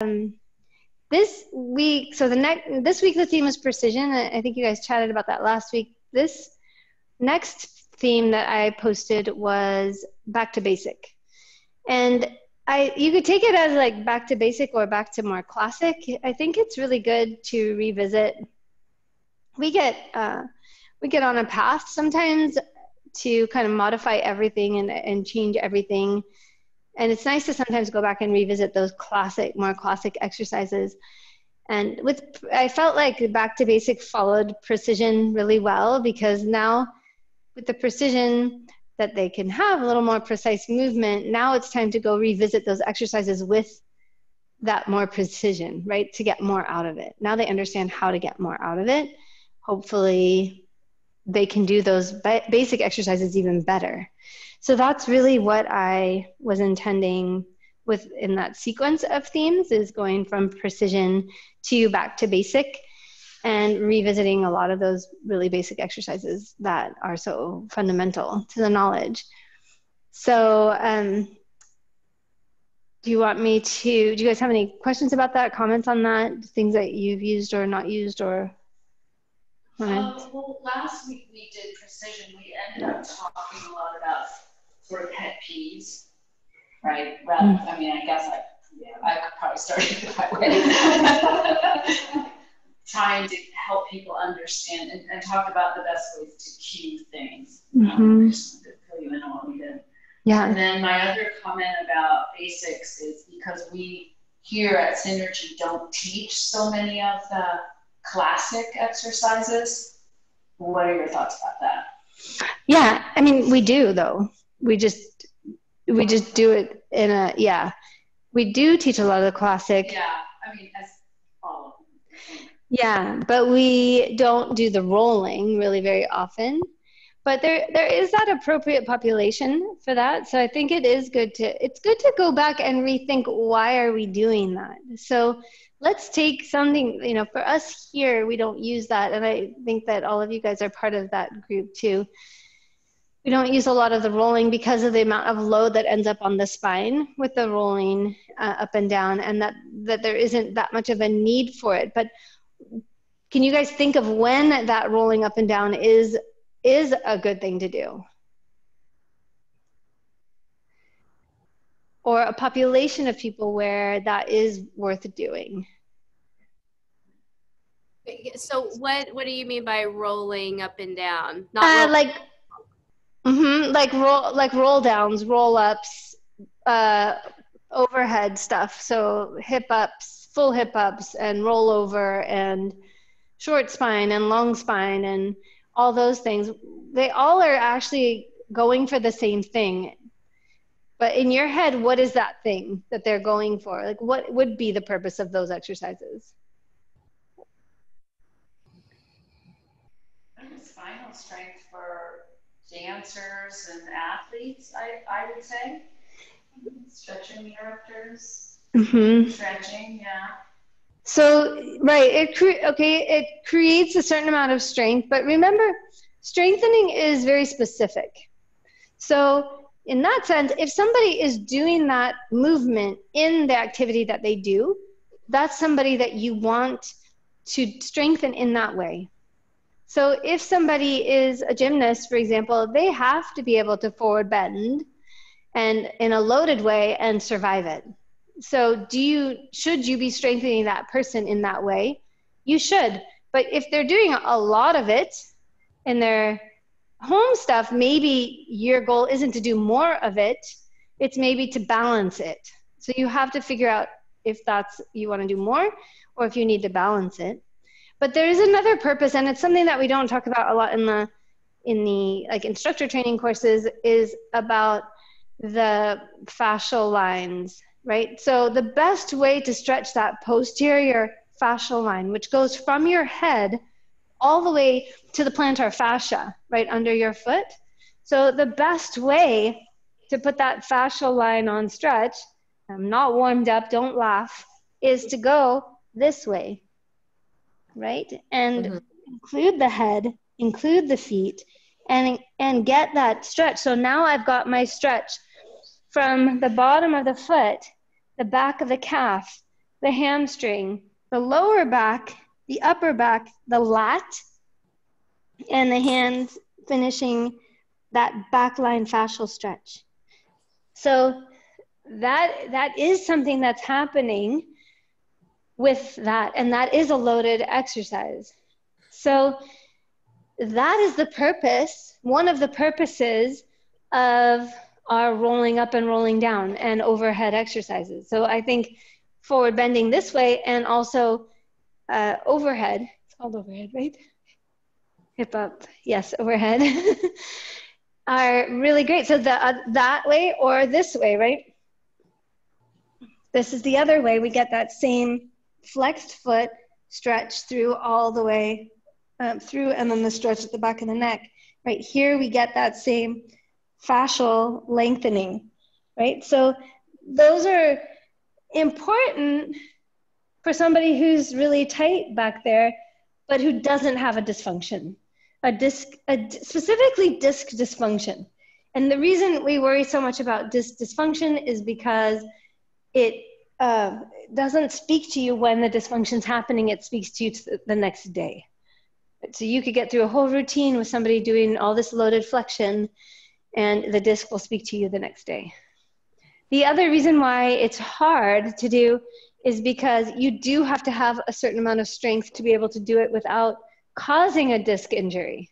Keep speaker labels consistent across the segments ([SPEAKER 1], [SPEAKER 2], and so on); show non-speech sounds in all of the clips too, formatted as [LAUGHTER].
[SPEAKER 1] um, this week, so the next this week the theme is precision. I think you guys chatted about that last week. This next theme that I posted was back to basic, and I you could take it as like back to basic or back to more classic. I think it's really good to revisit. We get uh, we get on a path sometimes to kind of modify everything and, and change everything and it's nice to sometimes go back and revisit those classic more classic exercises. And with i felt like back to basic followed precision really well because now with the precision that they can have a little more precise movement now it's time to go revisit those exercises with that more precision right to get more out of it. Now they understand how to get more out of it. Hopefully they can do those basic exercises even better so that's really what I was intending with in that sequence of themes is going from precision to back to basic and revisiting a lot of those really basic exercises that are so fundamental to the knowledge. So, um, do you want me to? Do you guys have any questions about that? Comments on that? Things that you've used or not used, or?
[SPEAKER 2] Um, well, last week we did precision. We ended up talking a lot about sort of pet peeves, right? Rather, mm. I mean, I guess I, yeah, I could probably start it [LAUGHS] that way. [LAUGHS] Trying to help people understand and, and, talk about the best ways to cue things. Mm-hmm. Um, to fill you in on what we did.
[SPEAKER 1] Yeah.
[SPEAKER 2] And then my other comment about basics is because we here at Synergy don't teach so many of the classic exercises. What are your thoughts about that?
[SPEAKER 1] Yeah, I mean, we do though we just we just do it in a yeah. We do teach a lot of the classic.
[SPEAKER 2] Yeah i mean as all of them.
[SPEAKER 1] yeah but we don't do the rolling really very often. But there there is that appropriate population for that. So i think it is good to it's good to go back and rethink why are we doing that. So let's take something you know for us here we don't use that. And i think that all of you guys are part of that group too we don't use a lot of the rolling because of the amount of load that ends up on the spine with the rolling uh, up and down and that that there isn't that much of a need for it. But can you guys think of when that rolling up and down is is a good thing to do? Or a population of people where that is worth doing?
[SPEAKER 3] So what what do you mean by rolling up and down?
[SPEAKER 1] Not uh, like Mm-hmm. Like roll, like roll downs, roll ups, uh, overhead stuff. So hip ups, full hip ups, and roll over, and short spine and long spine, and all those things. They all are actually going for the same thing. But in your head, what is that thing that they're going for? Like, what would be the purpose of those exercises?
[SPEAKER 2] Spinal strength dancers and athletes, I, I would say. Stretching the adductors, mm-hmm. stretching, yeah.
[SPEAKER 1] So, right, it cre- okay, it creates a certain amount of strength, but remember, strengthening is very specific. So, in that sense, if somebody is doing that movement in the activity that they do, that's somebody that you want to strengthen in that way. So if somebody is a gymnast, for example, they have to be able to forward bend and in a loaded way and survive it. So do you should you be strengthening that person in that way? You should. But if they're doing a lot of it in their home stuff, maybe your goal isn't to do more of it, it's maybe to balance it. So you have to figure out if that's you want to do more or if you need to balance it. But there is another purpose, and it's something that we don't talk about a lot in the in the like instructor training courses is about the fascial lines, right? So the best way to stretch that posterior fascial line, which goes from your head all the way to the plantar fascia, right under your foot. So the best way to put that fascial line on stretch, I'm not warmed up, don't laugh, is to go this way right? And mm-hmm. include the head, include the feet, and and get that stretch. So now I've got my stretch from the bottom of the foot, the back of the calf, the hamstring, the lower back, the upper back, the lat, and the hands finishing that backline fascial stretch. So that that is something that's happening with that and that is a loaded exercise. So that is the purpose, one of the purposes of our rolling up and rolling down and overhead exercises. So I think forward bending this way and also uh, overhead, it's called overhead, right? Hip up, yes, overhead, [LAUGHS] are really great. So the, uh, that way or this way, right? This is the other way. We get that same flexed foot stretch through all the way um, through and then the stretch at the back of the neck. Right here, we get that same fascial lengthening, right? So those are important for somebody who's really tight back there, but who doesn't have a dysfunction, a disc, a, specifically disc dysfunction. And the reason we worry so much about disc dysfunction is because it uh, doesn't speak to you when the dysfunction's happening, it speaks to you the next day. So you could get through a whole routine with somebody doing all this loaded flexion, and the disc will speak to you the next day. The other reason why it's hard to do is because you do have to have a certain amount of strength to be able to do it without causing a disc injury.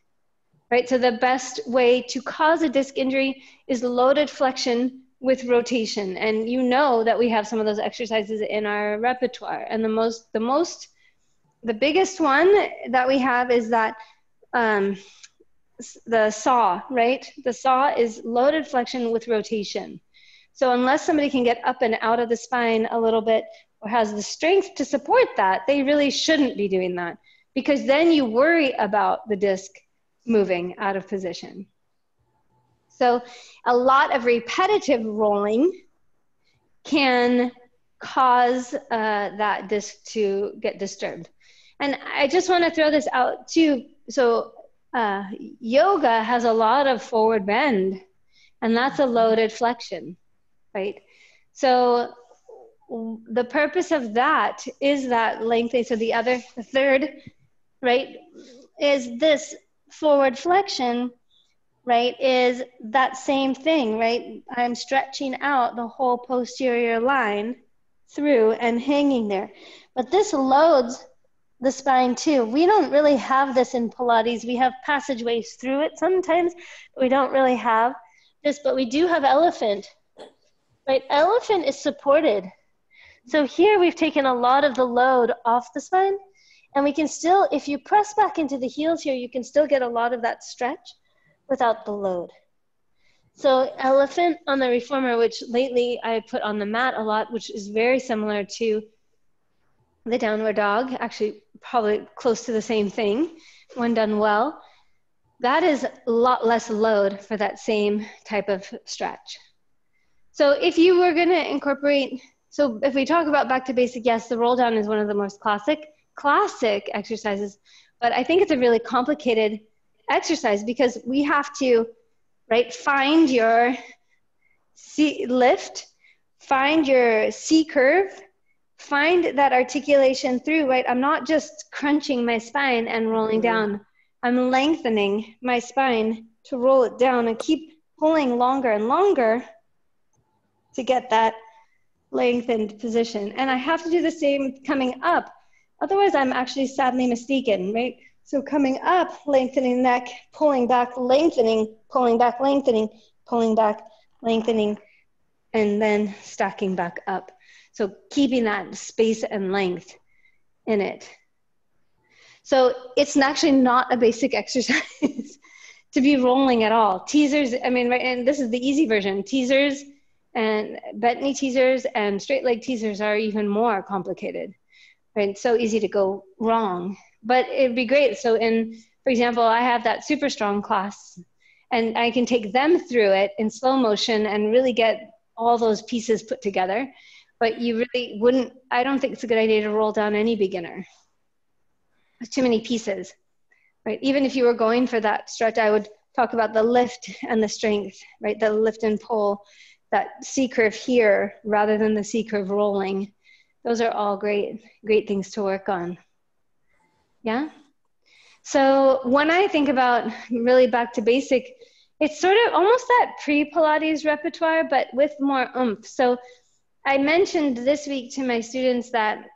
[SPEAKER 1] Right? So the best way to cause a disc injury is loaded flexion with rotation. And you know that we have some of those exercises in our repertoire. And the most the most the biggest one that we have is that um, the saw, right? The saw is loaded flexion with rotation. So unless somebody can get up and out of the spine a little bit or has the strength to support that, they really shouldn't be doing that because then you worry about the disc moving out of position. So a lot of repetitive rolling can cause uh, that disc to get disturbed. And I just want to throw this out too. So uh, yoga has a lot of forward bend, and that's a loaded flexion, right? So the purpose of that is that lengthening. So the other, the third, right, is this forward flexion, right, is that same thing, right? I'm stretching out the whole posterior line through and hanging there. But this loads the spine too. We don't really have this in Pilates. We have passageways through it sometimes, but we don't really have this, but we do have elephant. Right? Elephant is supported. So here we've taken a lot of the load off the spine, and we can still, if you press back into the heels here, you can still get a lot of that stretch without the load. So elephant on the reformer, which lately I put on the mat a lot, which is very similar to the downward dog, actually probably close to the same thing when done well. That is a lot less load for that same type of stretch. So if you were going to incorporate, so if we talk about back to basic, yes, the roll down is one of the most classic, classic exercises, but I think it's a really complicated exercise because we have to, right, find your C lift, find your C curve, find that articulation through, right? I'm not just crunching my spine and rolling mm-hmm. down. I'm lengthening my spine to roll it down and keep pulling longer and longer to get that lengthened position. And I have to do the same coming up. Otherwise, I'm actually sadly mistaken, right? So coming up, lengthening neck, pulling back, lengthening, pulling back, lengthening, pulling back, lengthening, and then stacking back up. So keeping that space and length in it. So it's actually not a basic [LAUGHS] exercise to be rolling at all. Teasers, I mean, right, and this is the easy version. Teasers and bent knee teasers and straight leg teasers are even more complicated. Right, so easy to go wrong. But it'd be great. So in, for example, I have that super strong class and I can take them through it in slow motion and really get all those pieces put together but you really wouldn't i don't think it's a good idea to roll down any beginner There's too many pieces right even if you were going for that stretch i would talk about the lift and the strength right the lift and pull that c curve here rather than the c curve rolling those are all great, great things to work on. Yeah? So when I think about really back to basic, it's sort of almost that pre Pilates repertoire, but with more oomph. So I mentioned this week to my students that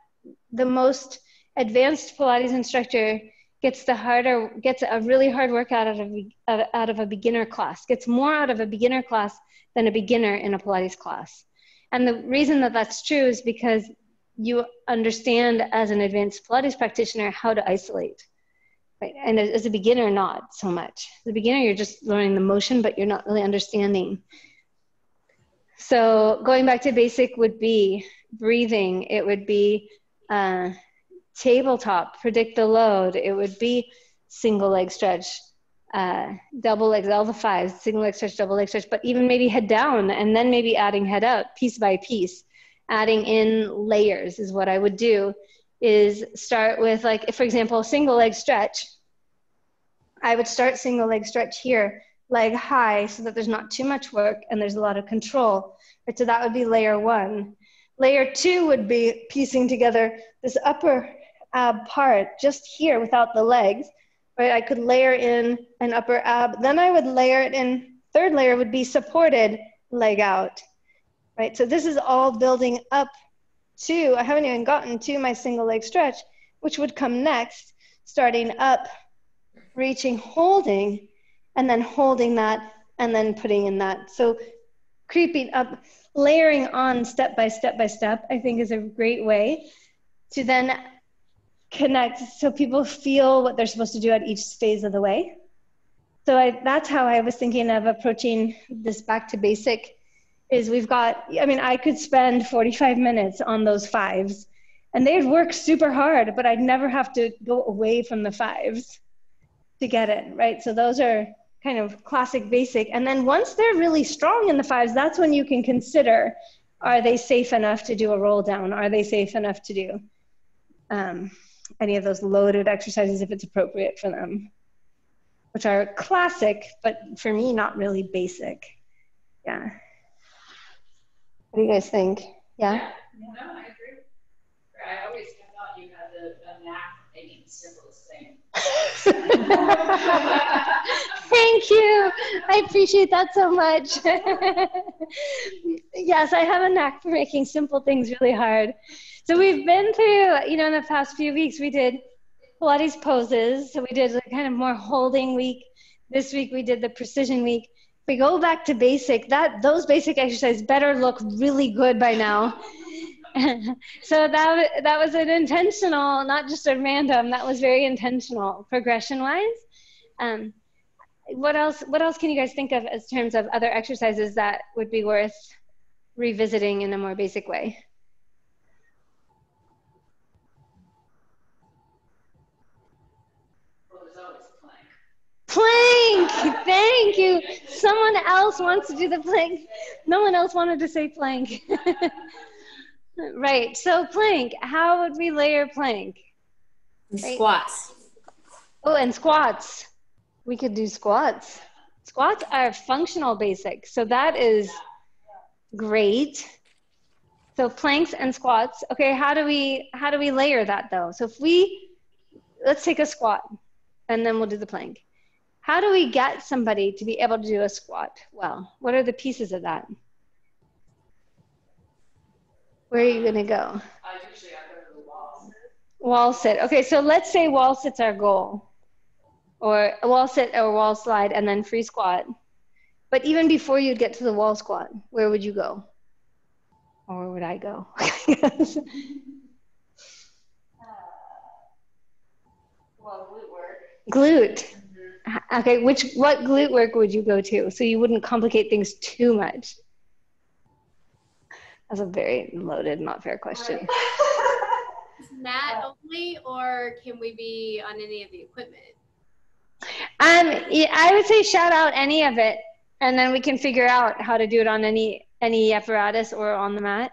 [SPEAKER 1] the most advanced Pilates instructor gets the harder gets a really hard workout out of out of a beginner class gets more out of a beginner class than a beginner in a pilates class and the reason that that's true is because you understand as an advanced pilates practitioner how to isolate right? And as a beginner not so much. As a beginner you're just learning the motion but you're not really understanding. So going back to basic would be breathing. It would be uh, tabletop, predict the load, it would be single leg stretch, uh, double legs, all the fives, single leg stretch, double leg stretch, but even maybe head down and then maybe adding head up piece by piece, adding in layers is what I would do. Is start with like, for example, single leg stretch. I would start single leg stretch here, leg high, so that there's not too much work and there's a lot of control. Right, so that would be layer one. Layer two would be piecing together this upper ab part just here without the legs, right? I could layer in an upper ab. Then I would layer it in, third layer would be supported leg out, right? So this is all building up to, I haven't even gotten to my single leg stretch, which would come next, starting up, reaching, holding, and then holding that, and then putting in that. So creeping up, layering on step by step by step, I think is a great way to then connect so people feel what they're supposed to do at each phase of the way. So I, that's how I was thinking of approaching this back to basic is we've got, I mean, I could spend 45 minutes on those fives and they'd work super hard, but I'd never have to go away from the fives to get it, right? So those are kind of classic basic. And then once they're really strong in the fives, that's when you can consider, are they safe enough to do a roll down? Are they safe enough to do um, any of those loaded exercises if it's appropriate for them, which are classic, but for me, not really basic. Yeah. What do you guys think? Yeah?
[SPEAKER 2] yeah. No, I agree. I always thought you had a, a knack for making the simplest thing. [LAUGHS]
[SPEAKER 1] Thank you. I appreciate that so much. [LAUGHS] yes, I have a knack for making simple things really hard. So we've been through, you know, in the past few weeks, we did Pilates poses. So we did a kind of more holding week. This week we did the precision week. We go back to basic, that those basic exercises better look really good by now. [LAUGHS] so that that was an intentional, not just a random. That was very intentional, progression-wise. Um, what else? What else can you guys think of as terms of other exercises that would be worth revisiting in a more basic way? Plank! Thank you. Someone else wants to do the plank. No one else wanted to say plank. [LAUGHS] right. So plank. How would we layer plank?
[SPEAKER 3] Right. Squats.
[SPEAKER 1] Oh, and squats. We could do squats. Squats are functional basic. So that is great. So planks and squats. Okay, how do we how do we layer that though? So if we let's take a squat and then we'll do the plank. How do we get somebody to be able to do a squat well? What are the pieces of that? Where are you going to go?
[SPEAKER 2] I usually I go to the wall sit.
[SPEAKER 1] Wall sit. Okay, so let's say wall sit's our goal, or wall sit or wall slide, and then free squat. But even before you get to the wall squat, where would you go? Or where would I go? [LAUGHS]
[SPEAKER 2] uh, well, glute work.
[SPEAKER 1] Glute. Okay, which what glute work would you go to so you wouldn't complicate things too much? That's a very loaded, not fair question. [LAUGHS]
[SPEAKER 3] mat only, or can we be on any of the equipment?
[SPEAKER 1] Um, I would say shout out any of it, and then we can figure out how to do it on any any apparatus or on the mat.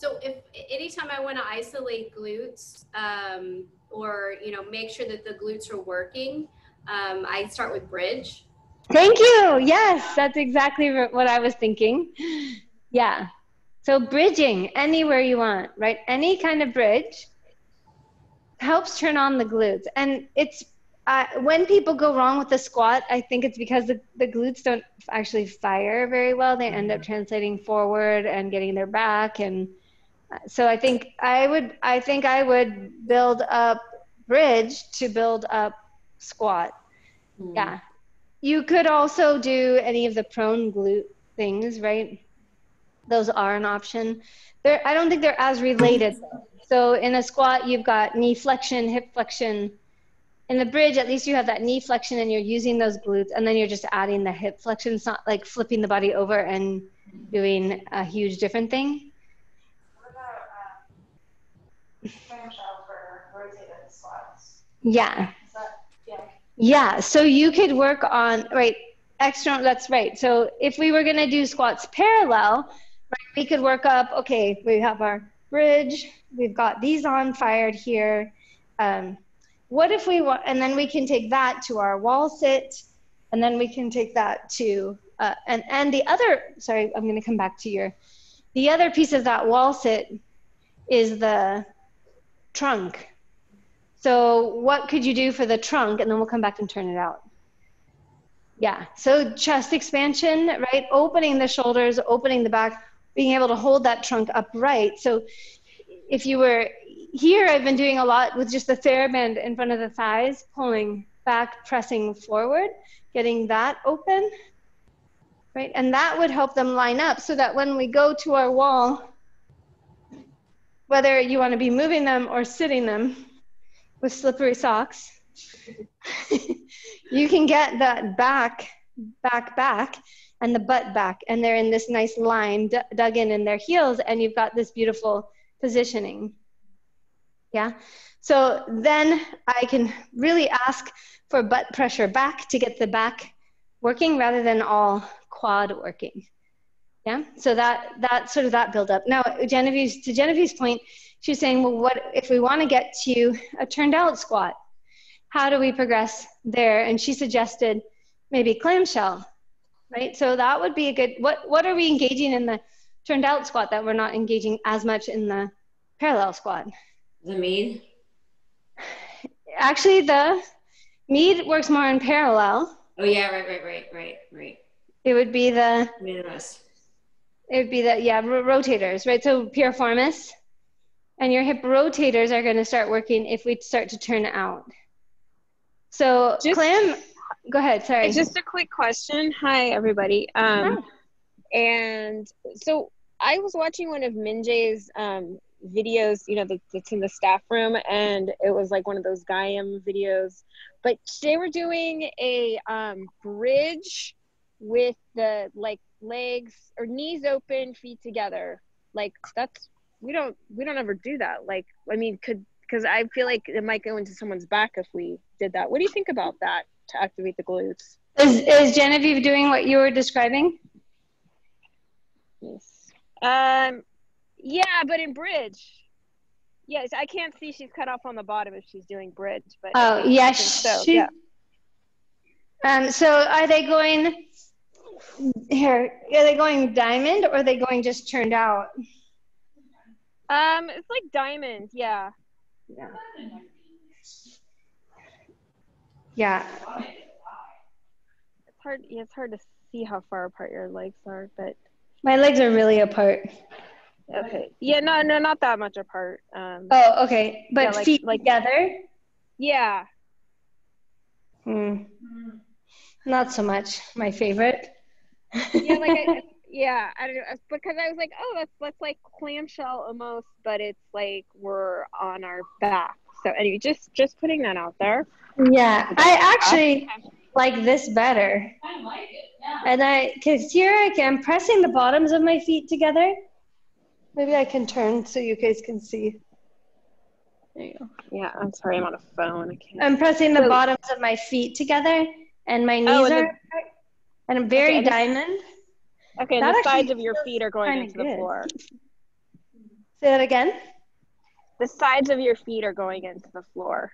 [SPEAKER 3] So if anytime I want to isolate glutes, um, or you know make sure that the glutes are working, um, I start with bridge.
[SPEAKER 1] Thank you. Yes, that's exactly what I was thinking. Yeah. So bridging anywhere you want, right? Any kind of bridge helps turn on the glutes. And it's uh, when people go wrong with the squat, I think it's because the, the glutes don't actually fire very well. They end up translating forward and getting their back. And so I think I would, I think I would build up bridge to build up squat. Mm. Yeah. You could also do any of the prone glute things, right? Those are an option. They're, I don't think they're as related. So in a squat, you've got knee flexion, hip flexion. In the bridge, at least you have that knee flexion and you're using those glutes, and then you're just adding the hip flexion. It's not like flipping the body over and doing a huge different thing. What about um, for rotated Yeah. Yeah, so you could work on, right, external, that's right. So if we were gonna do squats parallel, right, we could work up, okay, we have our bridge, we've got these on fired here. Um, what if we want, and then we can take that to our wall sit, and then we can take that to, uh, and, and the other, sorry, I'm gonna come back to your, the other piece of that wall sit is the trunk, so what could you do for the trunk? And then we'll come back and turn it out. Yeah, so chest expansion, right? Opening the shoulders, opening the back, being able to hold that trunk upright. So if you were here, I've been doing a lot with just the TheraBand in front of the thighs, pulling back, pressing forward, getting that open, right? And that would help them line up so that when we go to our wall, whether you want to be moving them or sitting them, with slippery socks, you can get that back, back, back, and the butt back, and they're in this nice line d- dug in in their heels, and you've got this beautiful positioning. Yeah. So then I can really ask for butt pressure back to get the back working rather than all quad working. Yeah. So that that sort of that build up. Now Genevieve's to Genevieve's point, she's saying, well, what if we want to get to a turned out squat? How do we progress there? And she suggested maybe clamshell, right? So that would be a good, what, what are we engaging in the turned out squat that we're not engaging as much in the parallel squat?
[SPEAKER 4] The mead?
[SPEAKER 1] Actually, the mead works more in parallel.
[SPEAKER 4] Oh yeah, right, right, right, right, right.
[SPEAKER 1] It would be the.
[SPEAKER 4] Minimus.
[SPEAKER 1] It would be the yeah rotators, right? So piriformis and your hip rotators are going to start working if we start to turn out. So just, clam, go ahead. Sorry.
[SPEAKER 5] Just a quick question. Hi, everybody. Um, Hi. And so I was watching one of Minjae's um, videos, you know, that's in the staff room, and it was like one of those Gaiam videos. But they were doing a um, bridge with the like legs or knees open, feet together. Like that's we don't we don't ever do that. Like i mean could because i feel like it might go into someone's back if we did that. What do you think about that to activate the glutes?
[SPEAKER 1] Is, is genevieve doing what you were describing?
[SPEAKER 5] Yes. Um yeah but in bridge. Yes i can't see she's cut off on the bottom if she's doing bridge but
[SPEAKER 1] oh yes so she, yeah. Um so are they going here are they going diamond or are they going just turned out
[SPEAKER 5] um, it's like diamonds. yeah.
[SPEAKER 1] Yeah. Yeah.
[SPEAKER 5] It's hard. Yeah, it's hard to see how far apart your legs are, but
[SPEAKER 1] my legs are really apart.
[SPEAKER 5] Okay. Yeah. No. No. Not that much apart. Um,
[SPEAKER 1] oh. Okay. But yeah, like, feet like together.
[SPEAKER 5] Yeah.
[SPEAKER 1] Hmm. Not so much. My favorite.
[SPEAKER 5] yeah. Like I, [LAUGHS] yeah i don't know uh, because i was like oh that's that's like clamshell almost but it's like we're on our back. So anyway just just putting that out there.
[SPEAKER 1] Yeah i actually like this better.
[SPEAKER 2] I like it yeah.
[SPEAKER 1] And i because here i am pressing the bottoms of my feet together. Maybe i can turn so you guys can see.
[SPEAKER 5] There you go. Yeah i'm sorry i'm on a phone i can't.
[SPEAKER 1] I'm pressing the bottoms of my feet together and my oh, knees oh, and are the, and i'm very okay, diamond
[SPEAKER 5] Okay, and the sides of your feet are going into good. the floor.
[SPEAKER 1] Say that again.
[SPEAKER 5] the sides of your feet are going into the floor.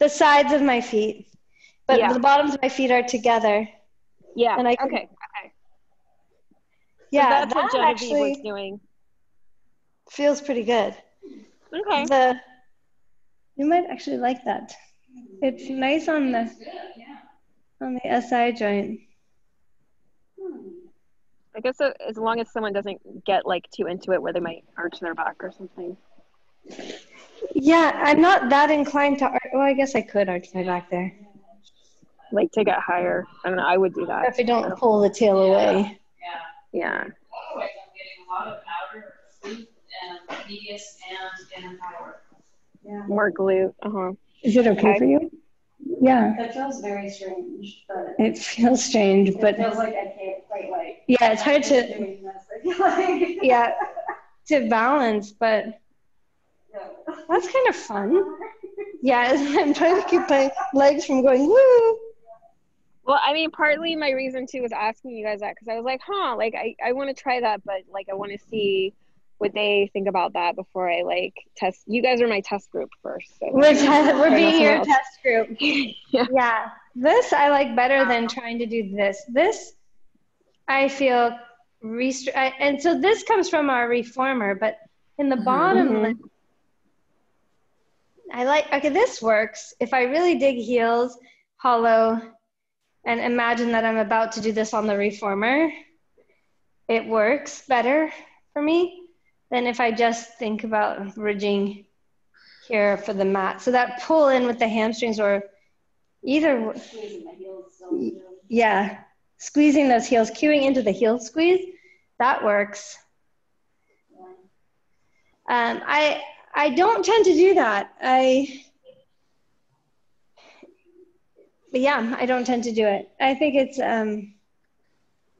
[SPEAKER 1] The sides of my feet, but
[SPEAKER 5] Yeah.
[SPEAKER 1] the bottoms of my feet are together.
[SPEAKER 5] Yeah.
[SPEAKER 1] And I can-
[SPEAKER 5] okay. Okay. So
[SPEAKER 1] Yeah,
[SPEAKER 5] that's
[SPEAKER 1] that
[SPEAKER 5] what Genevieve
[SPEAKER 1] actually
[SPEAKER 5] was doing.
[SPEAKER 1] feels pretty good.
[SPEAKER 5] Okay.
[SPEAKER 1] The you might actually like that. It's nice on the on the SI joint.
[SPEAKER 5] I guess as long as someone doesn't get like too into it where they might arch their back or something.
[SPEAKER 1] Yeah, I'm not that inclined to. Ar- well, I guess I could arch my back there
[SPEAKER 5] Like to get higher. I don't know. I would do that.
[SPEAKER 1] if I don't pull the tail away.
[SPEAKER 2] Yeah.
[SPEAKER 5] Yeah.
[SPEAKER 2] I'm getting a lot of outer glute and and inner power.
[SPEAKER 5] More glute. Uh huh.
[SPEAKER 1] Is it okay
[SPEAKER 5] Okay.
[SPEAKER 1] for you? Yeah,
[SPEAKER 6] It feels very strange, but
[SPEAKER 1] it feels strange,
[SPEAKER 6] it
[SPEAKER 1] but
[SPEAKER 6] feels like I can't quite like.
[SPEAKER 1] yeah, it's hard to
[SPEAKER 6] doing this. I feel like.
[SPEAKER 1] yeah to balance, but
[SPEAKER 6] Yeah.
[SPEAKER 1] that's kind of fun. [LAUGHS] Yeah, [LAUGHS] I'm trying to keep my legs from going woo.
[SPEAKER 5] Well, I mean, partly my reason too was asking you guys that because I was like, huh, like I, I want to try that, but like I want to see what they think about that before I like test. You guys are my test group first. So.
[SPEAKER 1] We're, we're being your
[SPEAKER 5] else.
[SPEAKER 1] test group. [LAUGHS]
[SPEAKER 5] Yeah.
[SPEAKER 1] yeah, this I like better than trying to do this. This I feel restri- I, and so this comes from our reformer, but in the bottom
[SPEAKER 5] Mhm.
[SPEAKER 1] lip, I like okay. This works if I really dig heels hollow, and imagine that I'm about to do this on the reformer. It works better for me than if I just think about bridging here for the mat. So that pull in with the hamstrings or either, yeah, squeezing those heels, cueing into the heel squeeze, that works. Um, I I don't tend to do that. I yeah, I don't tend to do it. I think it's um,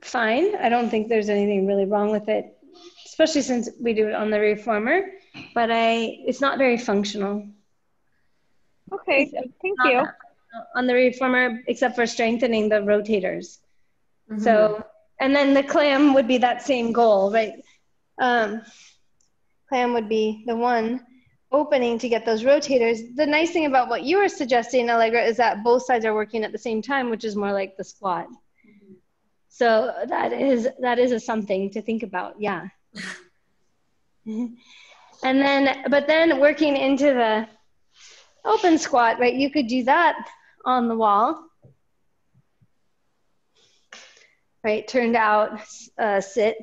[SPEAKER 1] fine. I don't think there's anything really wrong with it, especially since we do it on the reformer. But I, it's not very functional.
[SPEAKER 5] Okay. Thank you.
[SPEAKER 1] on the reformer, except for strengthening the rotators. So, and then the clam would be that same goal, right? Um, clam would be the one opening to get those rotators. The nice thing about what you were suggesting, Allegra, is that both sides are working at the same time, which is more like the squat. So that is that is a something to think about, yeah. And then, but then working into the open squat, right? You could do that on the wall right? Turned out uh, sit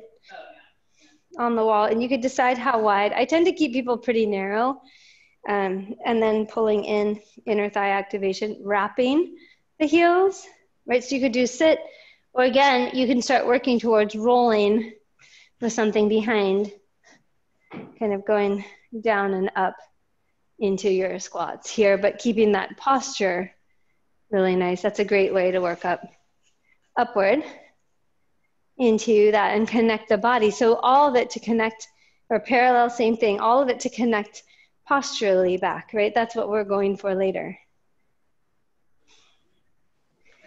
[SPEAKER 1] on the wall, and you could decide how wide. I tend to keep people pretty narrow, um, and then pulling in inner thigh activation, wrapping the heels, right? So you could do sit, or again, you can start working towards rolling with something behind, kind of going down and up into your squats here, but keeping that posture really nice. That's a great way to work up upward into that and connect the body. So all of it to connect or parallel, same thing, all of it to connect posturally back, right? That's what we're going for later.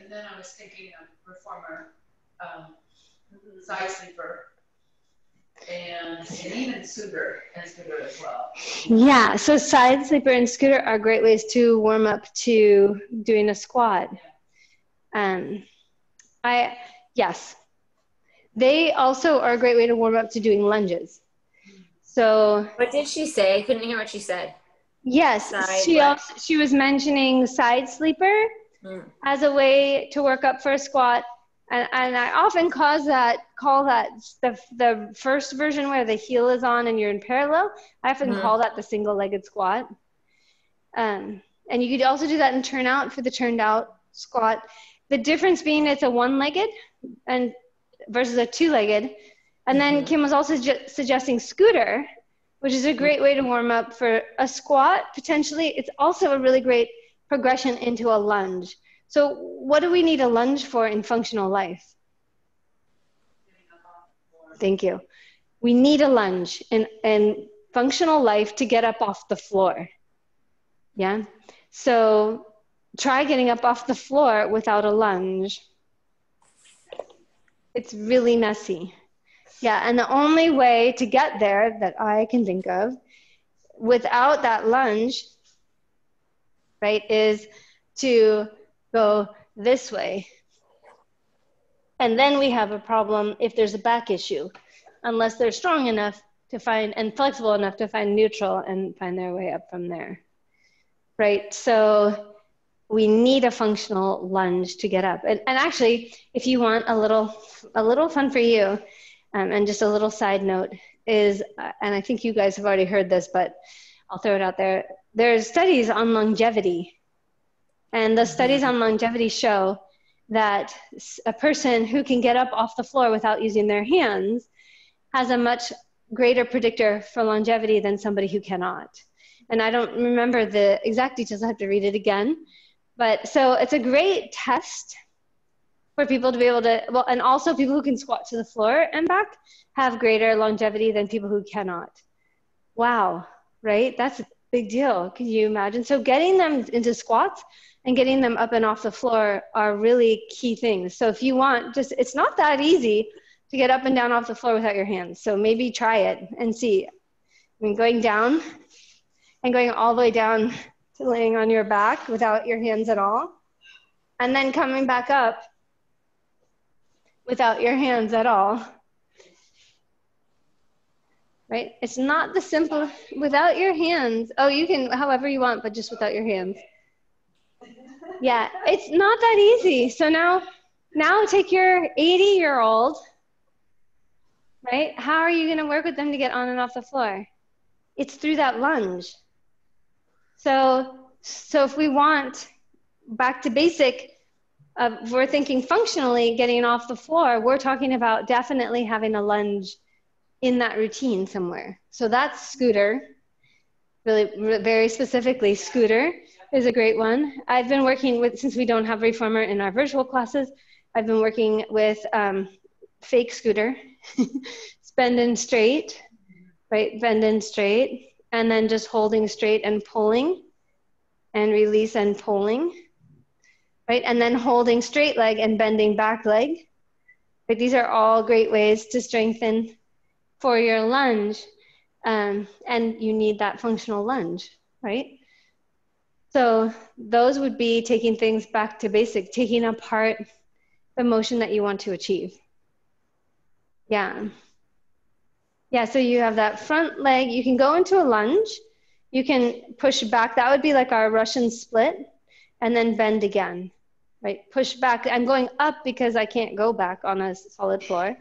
[SPEAKER 2] And then I was thinking of reformer, um, side sleeper, and, and even scooter and scooter as well.
[SPEAKER 1] Yeah, so side sleeper and scooter are great ways to warm up to doing a squat. Um, I, yes, they also are a great way to warm up to doing lunges. So
[SPEAKER 4] What did she say? I couldn't hear what she said.
[SPEAKER 1] Yes,
[SPEAKER 4] Side
[SPEAKER 1] she
[SPEAKER 4] what?
[SPEAKER 1] also she was mentioning side sleeper
[SPEAKER 4] Hmm.
[SPEAKER 1] as a way to work up for a squat, and, and I often cause that call that the the first version where the heel is on and you're in parallel. I often
[SPEAKER 4] Mhm.
[SPEAKER 1] call that the single-legged squat. Um, and you could also do that in turnout for the turned out squat. The difference being it's a one-legged and versus a two-legged. And then
[SPEAKER 4] Mhm.
[SPEAKER 1] Kim was also ju- suggesting scooter, which is a great way to warm up for a squat potentially. It's also a really great progression into a lunge. So, what do we need a lunge for in functional life? Thank you. We need a lunge in, in functional life to get up off the floor. Yeah. So, try getting up off the floor without a lunge. It's really messy. Yeah, and the only way to get there that I can think of without that lunge, right, is to go this way. And then we have a problem if there's a back issue, unless they're strong enough to find and flexible enough to find neutral and find their way up from there. Right? So we need a functional lunge to get up. And, and actually, if you want a little, a little fun for you, um, and just a little side note is, uh, and I think you guys have already heard this, but I'll throw it out there. There's studies on longevity, and the mm-hmm. studies on longevity show that a person who can get up off the floor without using their hands has a much greater predictor for longevity than somebody who cannot. And I don't remember the exact details, I have to read it again. But so it's a great test for people to be able to, well, and also people who can squat to the floor and back have greater longevity than people who cannot. Wow, right? That's a big deal. Can you imagine? So getting them into squats and getting them up and off the floor are really key things. So if you want, just, it's not that easy to get up and down off the floor without your hands. So maybe try it and see. I mean, going down and going all the way down to laying on your back without your hands at all. And then coming back up without your hands at all. Right? It's not the simple, without your hands. Oh, you can however you want, but just without your hands. Yeah, it's not that easy. So now, now take your 80 year old right? How are you going to work with them to get on and off the floor? It's through that lunge. So, so if we want back to basic, uh, we're thinking functionally getting off the floor, we're talking about definitely having a lunge in that routine somewhere. So that's scooter, really, very specifically, scooter is a great one. I've been working with, since we don't have reformer in our virtual classes, I've been working with um, fake scooter, [LAUGHS] bending straight, right? Bending straight, and then just holding straight and pulling, and release and pulling, right? And then holding straight leg and bending back leg. Right? These are all great ways to strengthen for your lunge, um, and you need that functional lunge, right? So those would be taking things back to basic, taking apart the motion that you want to achieve. Yeah. Yeah, so you have that front leg. You can go into a lunge. You can push back. That would be like our Russian split. And then bend again, right? Push back. I'm going up because I can't go back on a solid floor,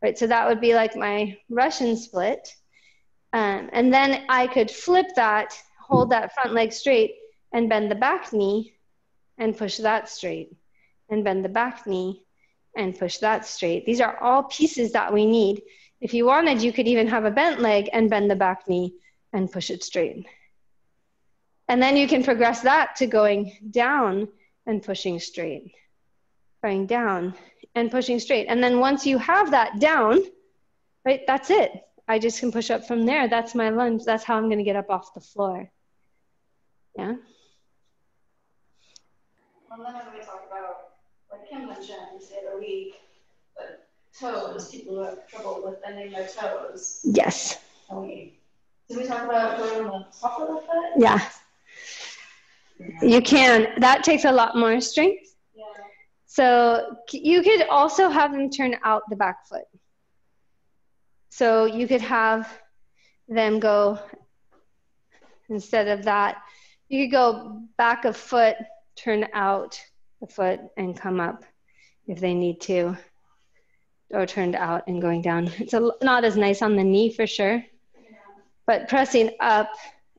[SPEAKER 1] right? So that would be like my Russian split. Um, and then I could flip that, hold that front leg straight, and bend the back knee and push that straight, and bend the back knee and push that straight. These are all pieces that we need if you wanted, you could even have a bent leg and bend the back knee and push it straight. And then you can progress that to going down and pushing straight, going down and pushing straight. And then once you have that down, right, that's it. I just can push up from there. That's my lunge. That's how I'm going to get up off the floor. Yeah.
[SPEAKER 6] Well, then we talk about, like Kim mentioned, say the week, but toes, people who have trouble with bending their toes.
[SPEAKER 1] Yes.
[SPEAKER 6] Okay. Did we talk about going on the top of the foot?
[SPEAKER 1] Yeah. You can. That takes a lot more strength.
[SPEAKER 6] Yeah.
[SPEAKER 1] So you could also have them turn out the back foot. So you could have them go instead of that. You could go back a foot, turn out the foot, and come up if they need to or turned out and going down. It's a, not as nice on the knee for sure, but pressing up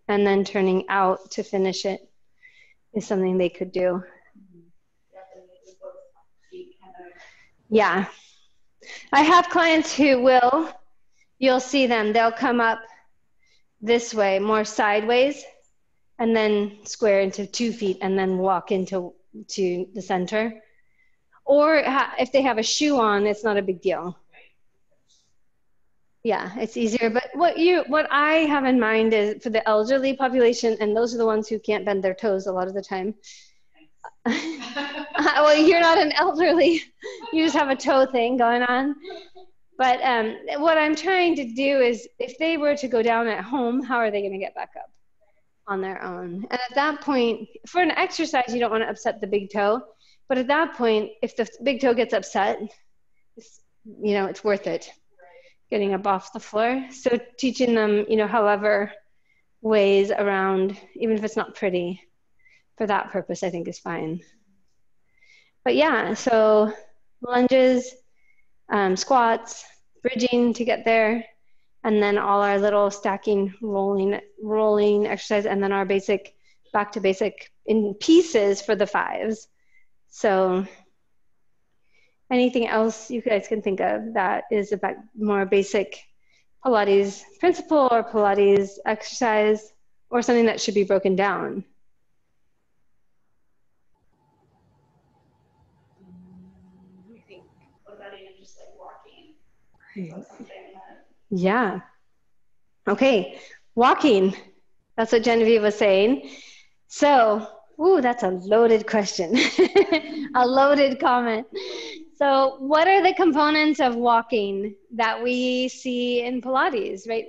[SPEAKER 1] and then turning out to finish it is something they could do. Yeah. I have clients who will, you'll see them, they'll come up this way, more sideways, and then square into two feet and then walk into to the center or ha- if they have a shoe on, it's not a big deal. Yeah, it's easier. But what you what I have in mind is for the elderly population, and those are the ones who can't bend their toes a lot of the time. [LAUGHS] [LAUGHS] well, you're not an elderly; you just have a toe thing going on. But um, what I'm trying to do is if they were to go down at home, how are they going to get back up on their own? And at that point, for an exercise, you don't want to upset the big toe. But at that point, if the big toe gets upset, you know, it's worth it getting up off the floor. So teaching them, you know, however ways around, even if it's not pretty, for that purpose, I think is fine. But yeah, so lunges, um, squats, bridging to get there, and then all our little stacking, rolling, rolling exercise, and then our basic, back to basic in pieces for the fives. So anything else you guys can think of that is about more basic Pilates principle or Pilates exercise or something that should be broken down? Yeah. Okay, walking. That's what Genevieve was saying. So, ooh, that's a loaded question, [LAUGHS] a loaded comment. So, what are the components of walking that we see in Pilates, right?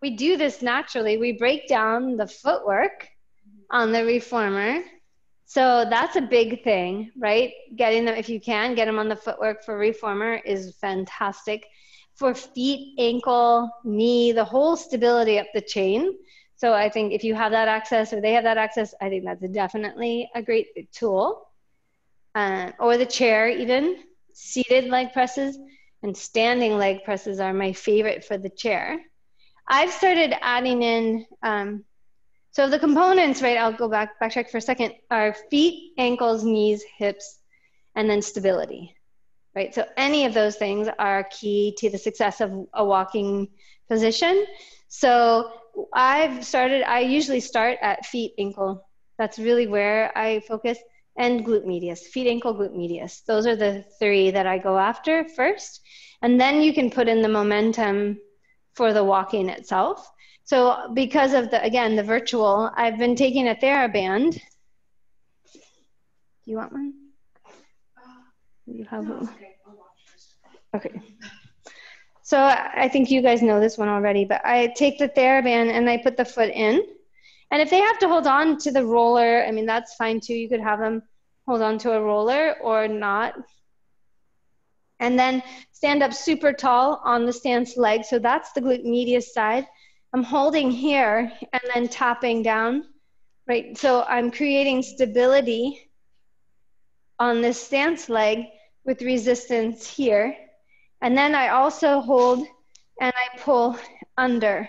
[SPEAKER 1] We do this naturally. We break down the footwork on the reformer. So, that's a big thing, right? Getting them, if you can, get them on the footwork for reformer is fantastic. For feet, ankle, knee, the whole stability up the chain. So, I think if you have that access or they have that access, I think that's definitely a great tool uh, or the chair even. Seated leg presses and standing leg presses are my favorite for the chair. I've started adding in, um, so the components, right, I'll go back, backtrack for a second, are feet, ankles, knees, hips, and then stability, right? So any of those things are key to the success of a walking position. So I've started, I usually start at feet, ankle. That's really where I focus and glute medius, feet, ankle, glute medius. Those are the three that I go after first. And then you can put in the momentum for the walking itself. So because of the, again, the virtual, I've been taking a TheraBand. Do you want one? You have. Okay. So I think you guys know this one already, but I take the TheraBand and I put the foot in and if they have to hold on to the roller, I mean, that's fine too. You could have them hold on to a roller or not. And then stand up super tall on the stance leg. So that's the glute medius side. I'm holding here and then tapping down, right? So I'm creating stability on this stance leg with resistance here. And then I also hold and I pull under,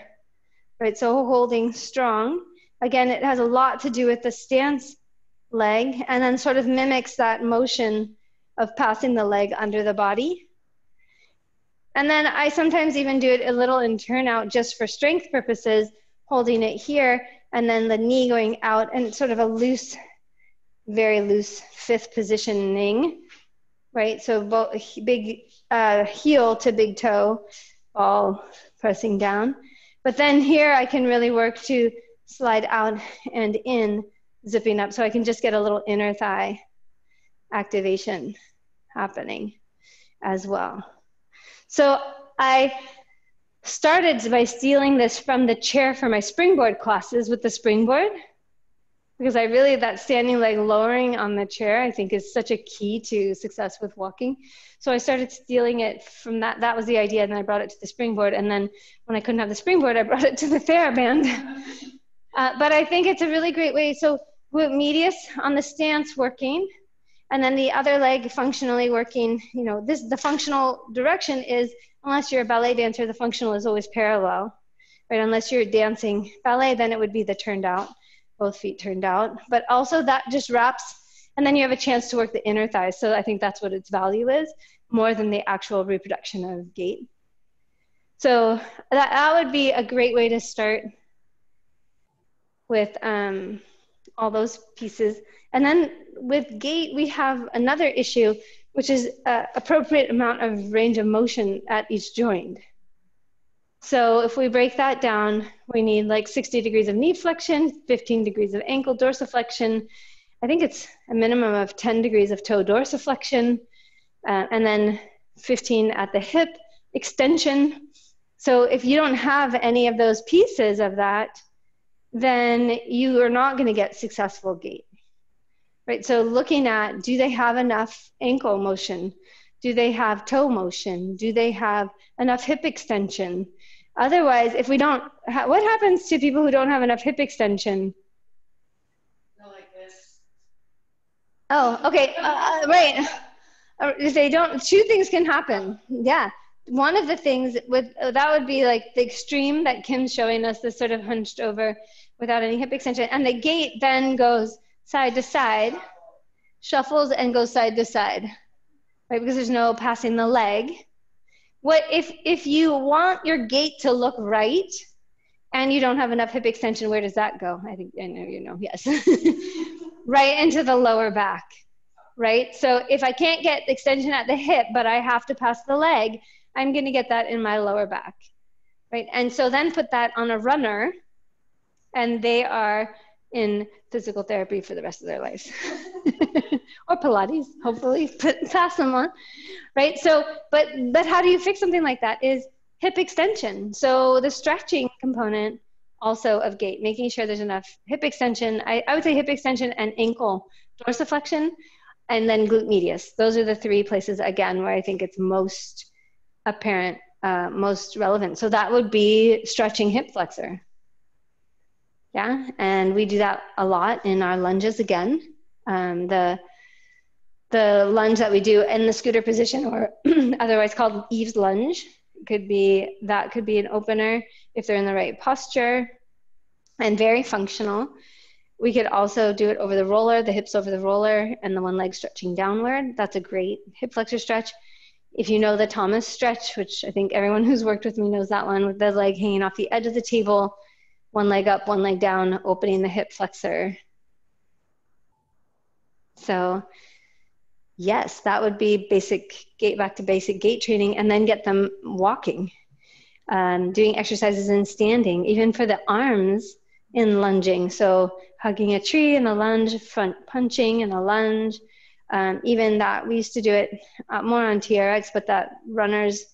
[SPEAKER 1] right? So holding strong Again, it has a lot to do with the stance leg and then sort of mimics that motion of passing the leg under the body. And then I sometimes even do it a little in turnout just for strength purposes, holding it here and then the knee going out and sort of a loose, very loose fifth positioning, right? So big uh, heel to big toe, all pressing down. But then here I can really work to slide out and in, zipping up. So I can just get a little inner thigh activation happening as well. So I started by stealing this from the chair for my springboard classes with the springboard because I really, that standing leg lowering on the chair, I think is such a key to success with walking. So I started stealing it from that. That was the idea. And then I brought it to the springboard. And then when I couldn't have the springboard, I [LAUGHS] brought it to the TheraBand. [LAUGHS] Uh, but I think it's a really great way. So glute medius on the stance working, and then the other leg functionally working. You know, this the functional direction is unless you're a ballet dancer, the functional is always parallel, right? Unless you're dancing ballet, then it would be the turned out, both feet turned out. But also that just wraps, and then you have a chance to work the inner thighs. So I think that's what its value is more than the actual reproduction of gait. So that, that would be a great way to start with um, all those pieces. And then with gait, we have another issue, which is uh, appropriate amount of range of motion at each joint. So if we break that down, we need like 60 degrees of knee flexion, 15 degrees of ankle dorsiflexion. I think it's a minimum of 10 degrees of toe dorsiflexion, uh, and then 15 at the hip extension. So if you don't have any of those pieces of that, then you are not going to get successful gait. Right? So looking at do they have enough ankle motion? Do they have toe motion? Do they have enough hip extension? Otherwise, if we don't, what happens to people who don't have enough hip extension?
[SPEAKER 2] like this.
[SPEAKER 1] Oh, okay, uh, uh right. Uh, they don't. Two things can happen. Yeah, one of the things with that would be like the extreme that Kim's showing us, this sort of hunched over without any hip extension, and the gait then goes side to side, shuffles and goes side to side, right? Because there's no passing the leg. What if if you want your gait to look right, and you don't have enough hip extension? Where does that go? I think I know you know. Yes, [LAUGHS] right into the lower back, right? So if I can't get extension at the hip, but I have to pass the leg, I'm going to get that in my lower back, right? And so then put that on a runner, and they are in physical therapy for the rest of their lives [LAUGHS] or pilates hopefully [LAUGHS] pass them on right? So but but how do you fix something like that is hip extension. So the stretching component also of gait making sure there's enough hip extension i, I would say hip extension and ankle dorsiflexion and then glute medius. Those are the three places again where i think it's most apparent uh, most relevant. So that would be stretching hip flexor yeah, and we do that a lot in our lunges again. Um, the the lunge that we do in the scooter position, or [CLEARS THROAT] otherwise called Eve's lunge, could be that could be an opener if they're in the right posture, and very functional. We could also do it over the roller, the hips over the roller, and the one leg stretching downward. That's a great hip flexor stretch. If you know the Thomas stretch, which I think everyone [LAUGHS] who's worked with me knows that one, with the leg hanging off the edge of the table, one leg up, one leg down, opening the hip flexor. So, yes, that would be basic gait back to basic gait training, and then get them walking, um, doing exercises in standing, even for the arms in lunging. So, hugging a tree in a lunge, front punching in a lunge. Um, even that, we used to do it uh, more on TRX, but that runner's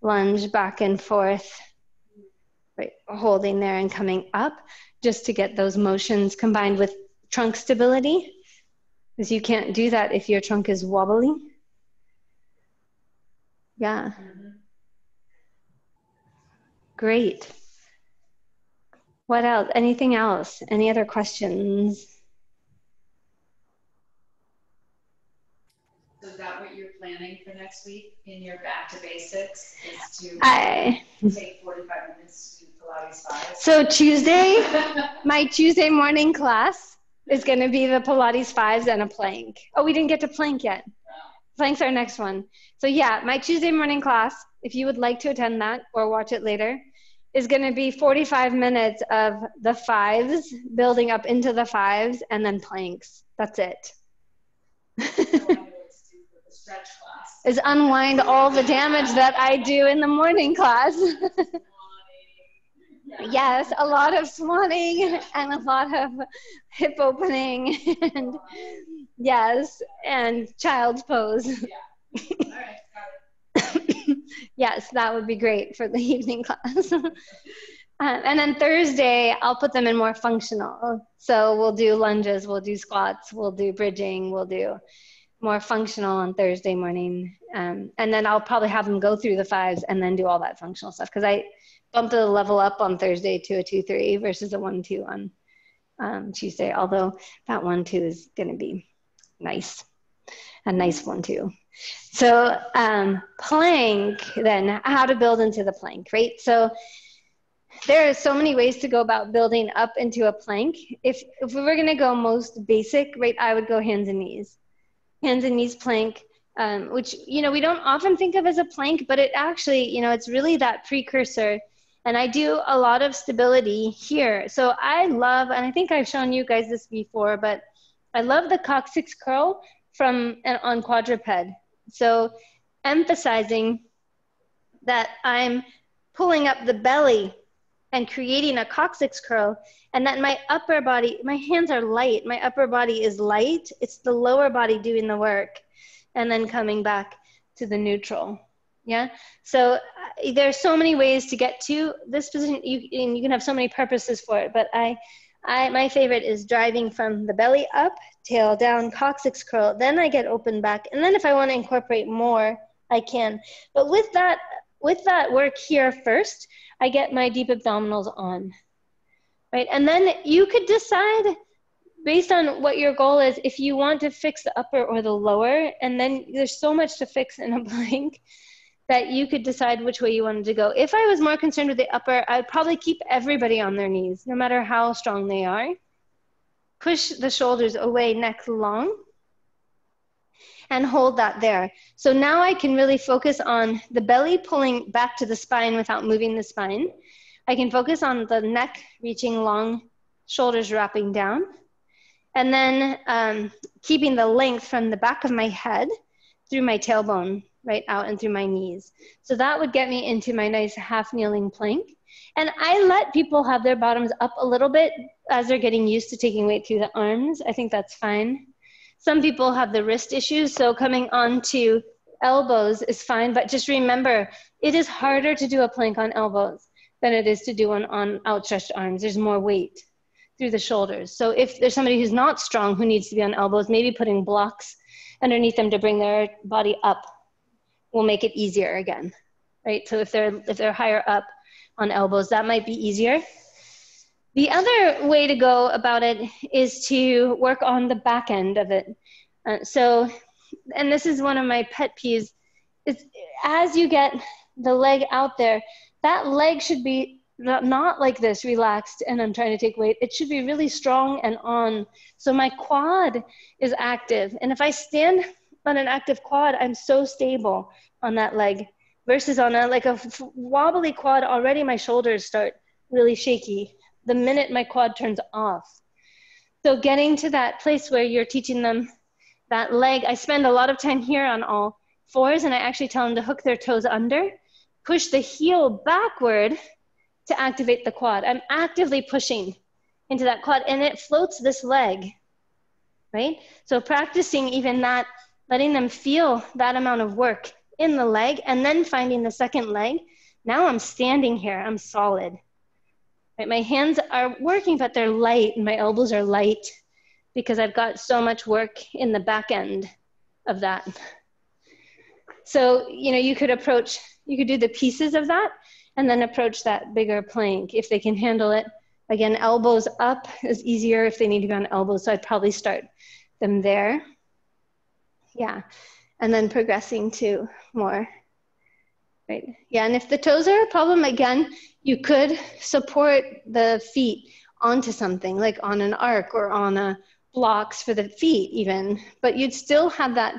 [SPEAKER 1] lunge back and forth right? Holding there and coming up just to get those motions combined with trunk stability. Because you can't do that if your trunk is wobbly. Yeah. Great. What else? Anything else? Any other questions?
[SPEAKER 2] So is that what you're planning for next week in your back to basics? Is to
[SPEAKER 1] I,
[SPEAKER 2] take 45 minutes Pilates fives.
[SPEAKER 1] So Tuesday, my Tuesday morning class is going to be the Pilates fives and a plank. Oh, we didn't get to plank yet. Plank's our next one. So yeah, my Tuesday morning class, if you would like to attend that or watch it later, is going to be 45 minutes of the fives, building up into the fives, and then planks. That's it. is unwind all the damage that I do in the morning class. [LAUGHS] Yes, a lot of swanning and a lot of hip opening and yes, and child's pose. Yes, that would be great for the [LAUGHS] evening class. um, and then Thursday, I'll put them in more functional. So we'll do lunges, we'll do squats, we'll do bridging, we'll do more functional on Thursday morning. Um, and then I'll probably have them go through the fives and then do all that functional stuff because I bumped the level up on Thursday to a 2 3 versus a 1 2 on um, Tuesday, although that 1 2 is going to be nice. A nice one, too. So, um, plank, then, how to build into the plank, right? So, there are so many ways to go about building up into a plank. If, if we were going to go most basic, right, I would go hands and knees. Hands and knees plank. Um, which you know we don't often think of as a plank, but it actually you know it's really that precursor and I do a lot of stability here. So I love, and I think I've shown you guys this before, but I love the coccyx curl from on quadruped. So emphasizing that I'm pulling up the belly and creating a coccyx curl and that my upper body my hands are light my upper body is light it's the lower body doing the work and then coming back to the neutral Yeah. So uh, there's so many ways to get to this position. You and you can have so many purposes for it, but I, I my favorite is driving from the belly up, tail down, coccyx curl. Then I get open back, and then if I want to incorporate more, I can. But with that, with that work here first, I get my deep abdominals on, right? And then you could decide based on what your goal is if you want to fix the upper or the lower and then there's so much to fix in a [LAUGHS] plank that you could decide which way you wanted to go. If i was more concerned with the upper i'd probably keep everybody on their knees no matter how strong they are. Push the shoulders away neck long and hold that there. So now i can really focus on the belly pulling back to the spine without moving the spine. I can focus on the neck reaching long shoulders wrapping down and then um, keeping the length from the back of my head through my tailbone right out and through my knees. So that would get me into my nice half kneeling plank. And I let people have their bottoms up a little bit as they're getting used to taking weight through the arms. I think that's fine. Some people have the wrist issues, so coming onto elbows is fine, but just remember it is harder to do a plank on elbows than it is to do one on outstretched arms. There's more weight through the shoulders. So if there's somebody who's not strong who needs to be on elbows, maybe putting blocks underneath them to bring their body up will make it easier again, right? So if they're if they're higher up on elbows, that might be easier. The other way to go about it is to work on the back end of it. Uh, so, and this is one of my pet peeves, is as you get the leg out there, that leg should be not, not like this, relaxed, and I'm trying to take weight. It should be really strong and on. So my quad is active. And if I stand on an active quad, I'm so stable on that leg versus on a like a f- wobbly quad already my shoulders start really shaky the minute my quad turns off so getting to that place where you're teaching them that leg i spend a lot of time here on all fours and i actually tell them to hook their toes under push the heel backward to activate the quad. I'm actively pushing into that quad and it floats this leg, right? So practicing even that, letting them feel that amount of work in the leg and then finding the second leg. Now I'm standing here, I'm solid. Right? My hands are working, but they're light and my elbows are light because I've got so much work in the back end of that. So, you know, you could approach, you could do the pieces of that and then approach that bigger plank if they can handle it. Again, elbows up is easier if they need to be on elbows, so I'd probably start them there. Yeah, and then progressing to more. Right. Yeah, and if the toes are a problem, again, you could support the feet onto something like on an arc or on a blocks for the feet even, but you'd still have that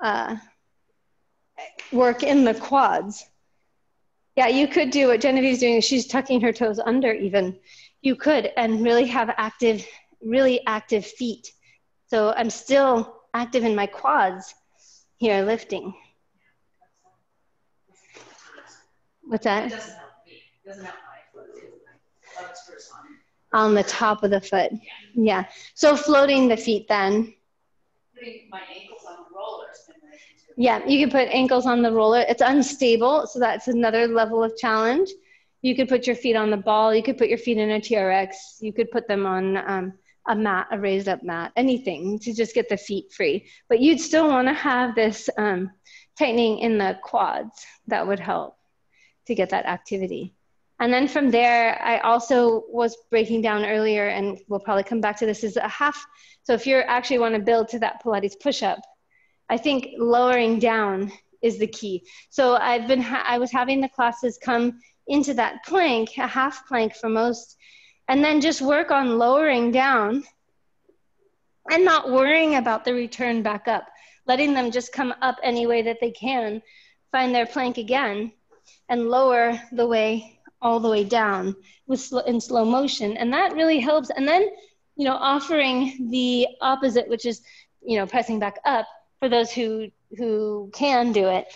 [SPEAKER 1] uh, work in the quads. Yeah, you could do what Genevieve's doing. She's tucking her toes under even. You could and really have active, really active feet. So I'm still active in my quads here lifting. What's that? It doesn't help me. It doesn't help my foot. On the top of the foot. Yeah. So floating the feet then.
[SPEAKER 2] Putting my ankles on the rollers.
[SPEAKER 1] Yeah, you can put ankles on the roller. It's unstable, so that's another level of challenge. You could put your feet on the ball. You could put your feet in a TRX. You could put them on um, a mat, a raised up mat, anything to just get the feet free. But you'd still want to have this um, tightening in the quads. That would help to get that activity. And then from there, I also was breaking down earlier, and we'll probably come back to this, is a half. So if you actually want to build to that Pilates push up, I think lowering down is the key. So I've been, ha- I was having the classes come into that plank, a half plank for most, and then just work on lowering down and not worrying about the return back up, letting them just come up any way that they can, find their plank again, and lower the way all the way down with sl- in slow motion. And that really helps. And then, you know, offering the opposite, which is, you know, pressing back up for those who who can do it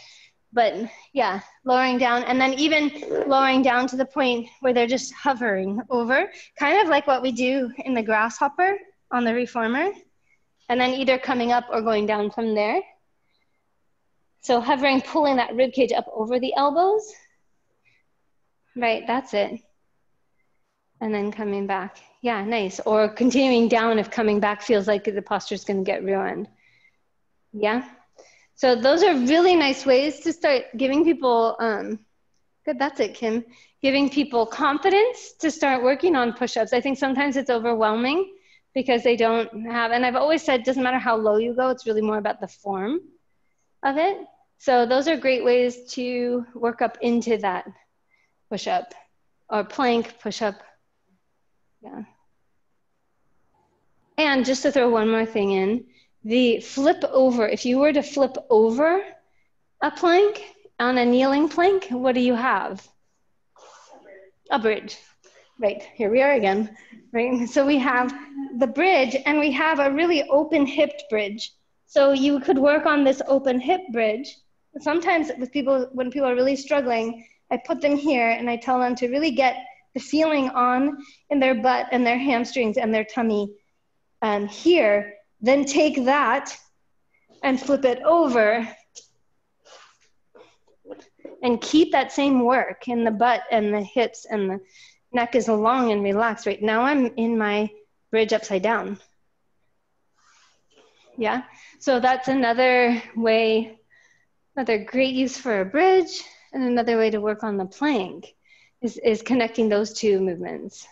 [SPEAKER 1] but yeah lowering down and then even lowering down to the point where they're just hovering over kind of like what we do in the grasshopper on the reformer and then either coming up or going down from there So hovering, pulling that rib cage up over the elbows. Right, that's it. And then coming back. Yeah, nice. Or continuing down if coming back feels like the posture is going to get ruined. Yeah. So those are really nice ways to start giving people, um, good, that's it, Kim, giving people confidence to start working on push-ups. I think sometimes it's overwhelming because they don't have, and I've always said, doesn't matter how low you go, it's really more about the form of it. So those are great ways to work up into that push-up or plank push-up. Yeah. And just to throw one more thing in, the flip over, if you were to flip over a plank on a kneeling plank, what do you have? A bridge. Right, here we are again. Right, so we have the bridge and we have a really open hipped bridge. So you could work on this open hip bridge. Sometimes with people, when people are really struggling, I put them here and I tell them to really get the feeling on in their butt and their hamstrings and their tummy um, here then take that and flip it over and keep that same work in the butt and the hips and the neck is long and relaxed. Right now I'm in my bridge upside down. Yeah, so that's another way, another great use for a bridge and another way to work on the plank is, is connecting those two movements.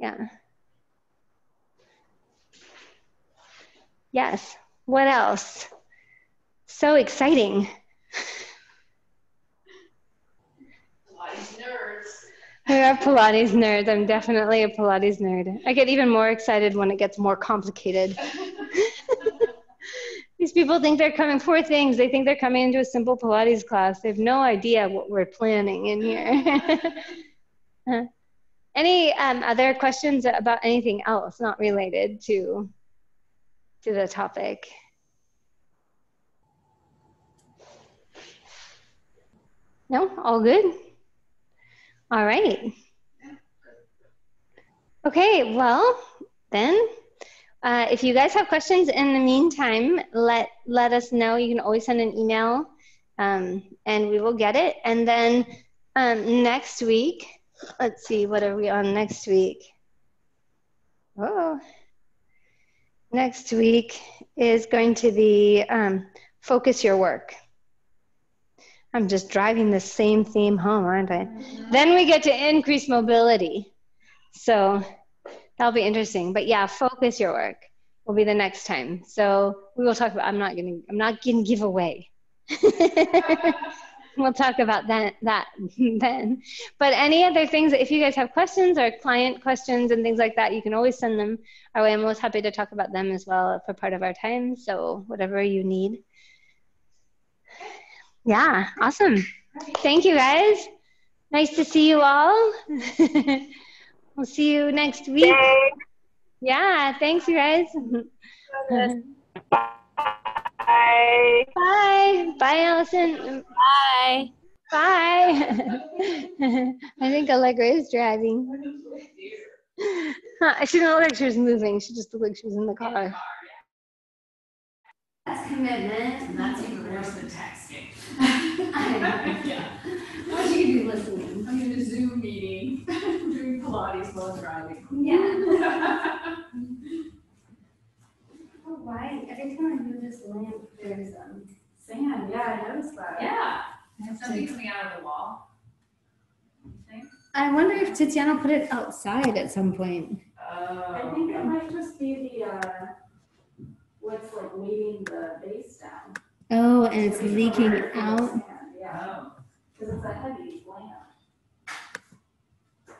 [SPEAKER 1] Yeah. Yes. What else? So exciting.
[SPEAKER 2] Pilates nerds.
[SPEAKER 1] We are Pilates nerds. I'm definitely a Pilates nerd. I get even more excited when it gets more complicated. [LAUGHS] These people think they're coming for things. They think they're coming into a simple Pilates class. They have no idea what we're planning in here. [LAUGHS] [LAUGHS] Any um, other questions about anything else not related to to the topic. No, all good? All right. Okay, well, then, uh, if you guys have questions in the meantime, let, let us know. You can always send an email um, and we will get it. And then um, next week, let's see, what are we on next week? Oh, next week is going to be um, focus your work. I'm just driving the same theme home, aren't I? Then we get to increase mobility. So that'll be interesting. But yeah, focus your work will be the next time. So we will talk about I'm not gonna I'm not gonna give away. [LAUGHS] we'll talk about that that [LAUGHS] then. But any other things, if you guys have questions or client questions and things like that, you can always send them our way. I'm most happy to talk about them as well for part of our time. So whatever you need. Yeah, awesome. Thank you guys. Nice to see you all. [LAUGHS] we'll see you next week.
[SPEAKER 5] Yay.
[SPEAKER 1] Yeah, thanks you guys.
[SPEAKER 5] Bye.
[SPEAKER 1] Bye. Bye, Bye, Allison.
[SPEAKER 5] Bye.
[SPEAKER 1] Bye. [LAUGHS] I think Allegra is driving. Huh, [LAUGHS] she didn't look like she was moving. She just looked like she was in the car.
[SPEAKER 2] That's commitment, and that's even worse than texting. Yeah. [LAUGHS]
[SPEAKER 1] What you can be listening.
[SPEAKER 2] I'm in a Zoom meeting, doing Pilates while driving.
[SPEAKER 1] Yeah. Why? Every time I move this lamp, there's um.
[SPEAKER 2] Sand, yeah, I noticed that. Yeah, something coming out of the wall. Think?
[SPEAKER 1] I wonder if Tiziana put it outside at some point.
[SPEAKER 2] Oh.
[SPEAKER 6] I think it might just be the, uh, what's like weighting the base down.
[SPEAKER 1] Oh, and it's leaking out.
[SPEAKER 6] Yeah,
[SPEAKER 2] Oh.
[SPEAKER 6] because it's a heavy lamp.